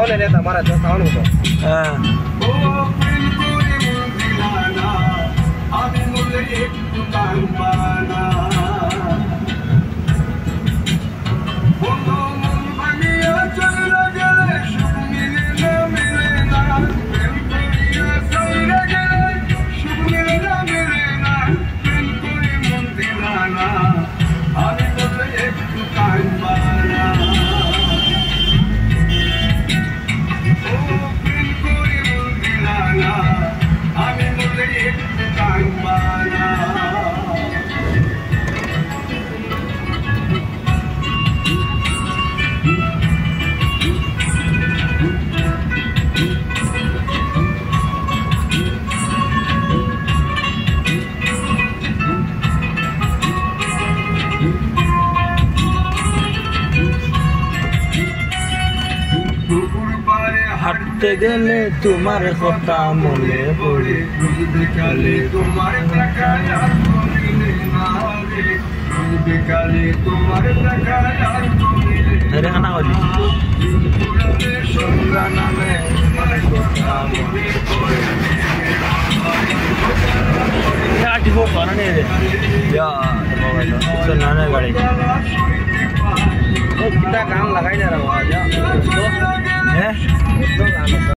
આવો ને તમારા જોતા આવવાનું તો. હા. হাঁটতে গেলে তোমার কথা মনে পড়ে। বিকালে তোমার বিকালে তোমার সন্ধ্যা নামে কথা মনে পড়ে। আটি ফোর कितना काम लगाई जा रहा हाँ? है